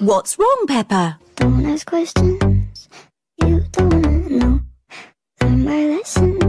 What's wrong, Peppa? Don't ask questions you don't wanna know. Learn my lesson.